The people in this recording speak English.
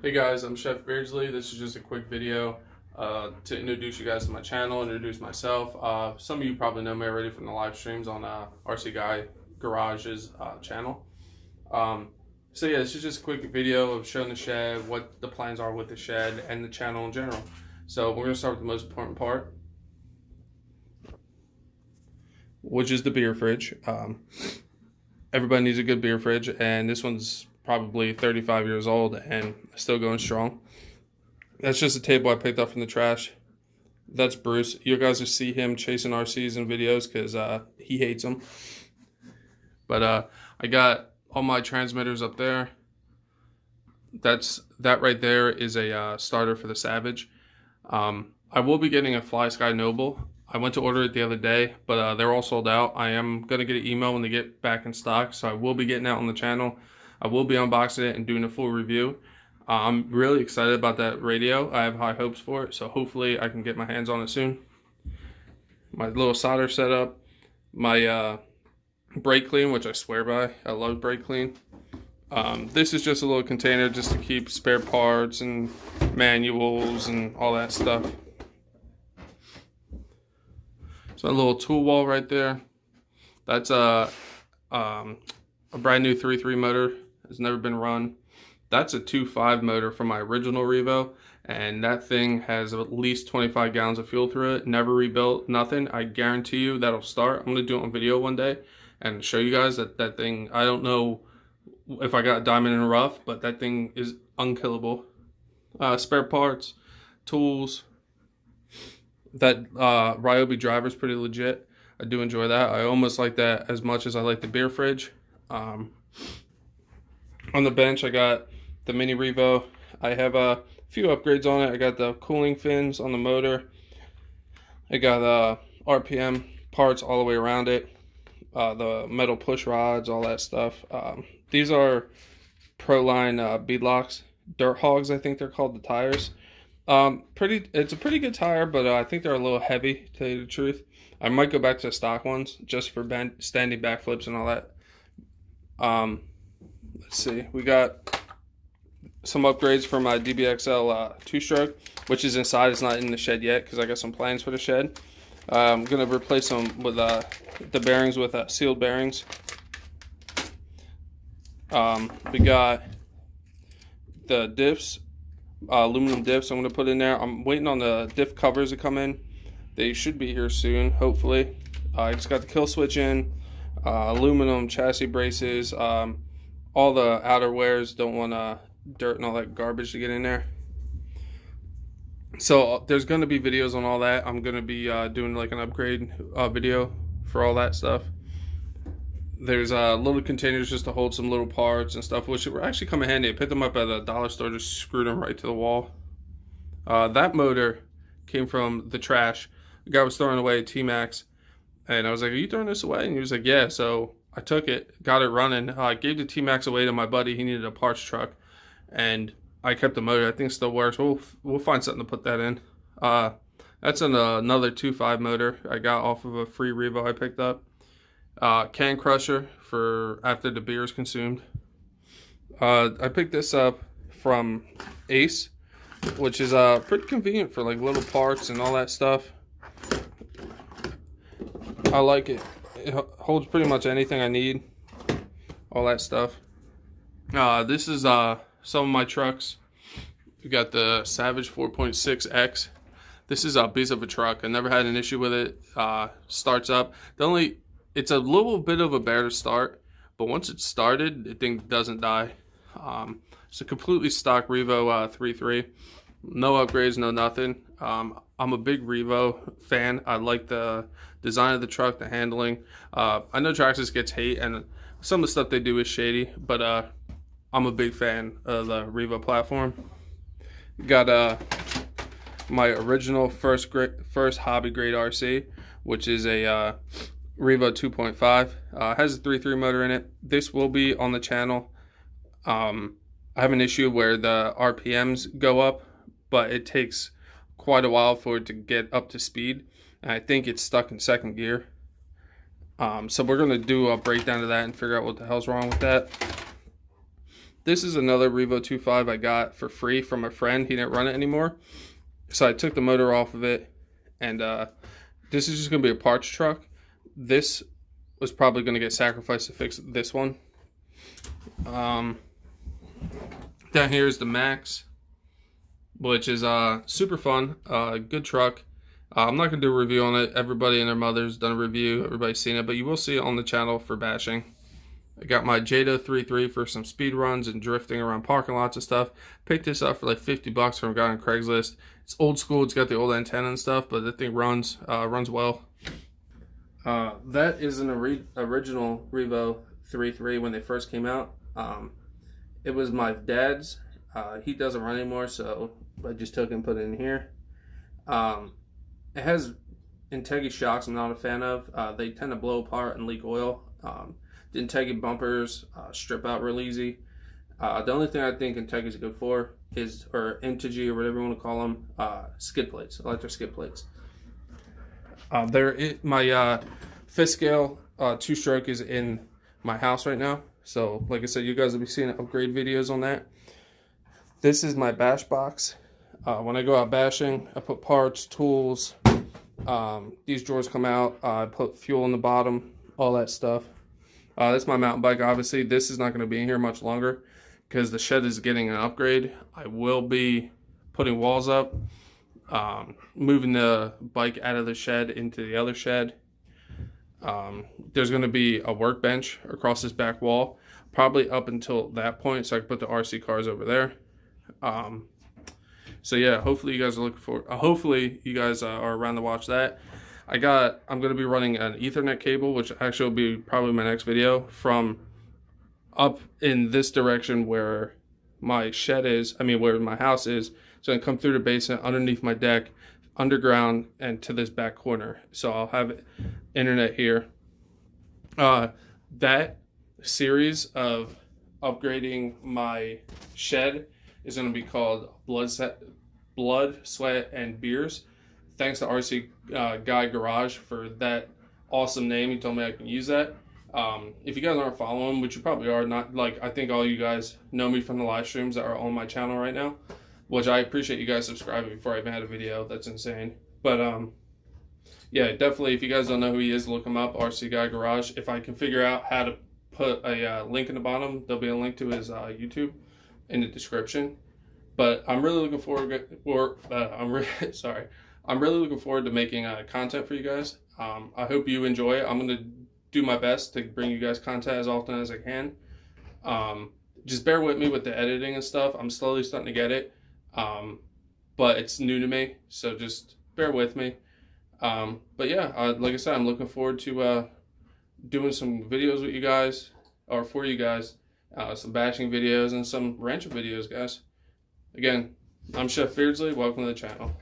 Hey guys, I'm Chef Beardsly. This is just a quick video uh, to introduce you guys to my channel, introduce myself. Uh, some of you probably know me already from the live streams on uh, RC Guy Garage's uh, channel. Um, so yeah, this is just a quick video of showing the shed, what the plans are with the shed, and the channel in general. So we're gonna start with the most important part, which is the beer fridge. Um, everybody needs a good beer fridge, and this one's probably 35 years old and still going strong. That's just a table I picked up from the trash. That's Bruce. You guys will see him chasing RCs in videos because uh, he hates them. But uh, I got all my transmitters up there. That's that right there is a uh, starter for the Savage. Um, I will be getting a FlySky Noble. I went to order it the other day, but uh, they're all sold out. I am gonna get an email when they get back in stock, so I will be getting out on the channel. I will be unboxing it and doing a full review. Uh, I'm really excited about that radio. I have high hopes for it, so hopefully I can get my hands on it soon. My little solder setup, my uh, brake clean, which I swear by. I love brake clean. Um, this is just a little container just to keep spare parts and manuals and all that stuff. So a little tool wall right there. That's a, um, a brand new 3.3 motor has never been run. That's a 2.5 motor from my original Revo, and that thing has at least 25 gallons of fuel through it. Never rebuilt, nothing. I guarantee you that'll start. I'm gonna do it on video one day and show you guys that that thing. I don't know if I got diamond in rough, but that thing is unkillable. Uh, spare parts, tools. That uh, Ryobi driver is pretty legit. I do enjoy that. I almost like that as much as I like the beer fridge. Um, on the bench, I got the Mini Revo. I have a few upgrades on it. I got the cooling fins on the motor. I got uh, RPM parts all the way around it. Uh, the metal push rods, all that stuff. Um, these are Proline uh, beadlocks, Dirt Hawgs, I think they're called the tires. Um, pretty, it's a pretty good tire, but uh, I think they're a little heavy, to tell you the truth. I might go back to stock ones just for bend, standing backflips and all that. Um, let's see, we got some upgrades for my DBXL uh, two-stroke, which is inside. It's not in the shed yet because I got some plans for the shed. Uh, I'm gonna replace them with uh, the bearings with uh, sealed bearings. Um, we got the diffs, uh, aluminum diffs. I'm gonna put in there. I'm waiting on the diff covers to come in. They should be here soon, hopefully. Uh, I just got the kill switch in, aluminum chassis braces. Um, all the outer wears don't want uh, dirt and all that garbage to get in there. So uh, there's going to be videos on all that. I'm going to be uh, doing like an upgrade uh, video for all that stuff. There's uh, little containers just to hold some little parts and stuff, which were actually come in handy. I picked them up at a dollar store, just screwed them right to the wall. Uh, that motor came from the trash. The guy was throwing away a T-Maxx, and I was like, are you throwing this away? And he was like, yeah. So I took it, got it running. I gave the T-Maxx away to my buddy. He needed a parts truck, and I kept the motor. I think it still works. We'll we'll find something to put that in. Uh, that's an, uh, another 2.5 motor I got off of a free Revo I picked up. Uh, can crusher for after the beer is consumed. Uh, I picked this up from Ace, which is uh, pretty convenient for like little parts and all that stuff. I like it. It holds pretty much anything I need. All that stuff. Uh, this is uh, some of my trucks. We got the Savage 4.6X. This is a beast of a truck. I never had an issue with it. Uh, starts up. The only, it's a little bit of a bear to start, but once it's started, the thing doesn't die. Um, it's a completely stock Revo uh, 3.3. No upgrades, no nothing. Um, I'm a big Revo fan. I like the design of the truck, the handling. Uh, I know Traxxas gets hate, and some of the stuff they do is shady, but uh, I'm a big fan of the Revo platform. Got uh, my original first first hobby grade RC, which is a uh, Revo 2.5. Uh, has a 3.3 motor in it. This will be on the channel. Um, I have an issue where the RPMs go up, but it takes quite a while for it to get up to speed. And I think it's stuck in second gear. Um, so we're going to do a breakdown of that and figure out what the hell's wrong with that. this is another Revo 2.5 I got for free from a friend. He didn't run it anymore. So I took the motor off of it. And uh, this is just going to be a parts truck. This was probably going to get sacrificed to fix this one. Um, down here is the Maxx, which is uh, super fun. Uh, good truck. Uh, I'm not going to do a review on it. Everybody and their mother's done a review. Everybody's seen it, but you will see it on the channel for bashing. I got my Jato 33 for some speed runs and drifting around parking lots and stuff. Picked this up for like 50 bucks from a guy on Craigslist. It's old school. It's got the old antenna and stuff, but the thing runs uh, runs well. Uh, that is an original Revo 33 when they first came out. Um, it was my dad's. Uh, he doesn't run anymore, so I just took and put it in here. Um, it has Integra shocks I'm not a fan of. Uh, they tend to blow apart and leak oil. Um, the Integra bumpers uh, strip out real easy. Uh, the only thing I think Integra is good for is, or Integy or whatever you want to call them, uh, skid plates, electric skid plates. Uh, there, it, my uh, fifth scale uh, two stroke is in my house right now. So, like I said, you guys will be seeing upgrade videos on that. This is my bash box. Uh, when I go out bashing, I put parts, tools. Um, these drawers come out. Uh, I put fuel in the bottom, all that stuff. Uh, that's my mountain bike, obviously. This is not going to be in here much longer because the shed is getting an upgrade. I will be putting walls up, um, moving the bike out of the shed into the other shed. Um, there's going to be a workbench across this back wall, probably up until that point, so I can put the RC cars over there. Um, so yeah, hopefully you guys are looking for. Uh, hopefully you guys uh, are around to watch that. I got, I'm to be running an ethernet cable, which actually will be probably my next video from up in this direction where my shed is, I mean, where my house is. So I come through the basement underneath my deck, underground and to this back corner. So I'll have internet here. Uh, that series of upgrading my shed is going to be called Blood, Set, Blood, Sweat, and Beers thanks to RC uh, Guy Garage for that awesome name. He told me I can use that. Um, if you guys aren't following, which you probably are, not like I think all you guys know me from the live streams that are on my channel right now, which I appreciate you guys subscribing before I even had a video. That's insane. But um, yeah, definitely. If you guys don't know who he is, look him up. RC Guy Garage. If I can figure out how to put a uh, link in the bottom, there'll be a link to his uh, YouTube in the description. But I'm really looking forward. For, uh, I'm re- sorry. I'm really looking forward to making uh, content for you guys. Um, I hope you enjoy it. I'm to do my best to bring you guys content as often as I can. Um, just bear with me with the editing and stuff. I'm slowly starting to get it, um, but it's new to me, so just bear with me. Um, but yeah, uh, like I said, I'm looking forward to uh, doing some videos with you guys, or for you guys, uh, some bashing videos and some rancher videos, guys. Again, I'm Chef Beardsly. Welcome to the channel.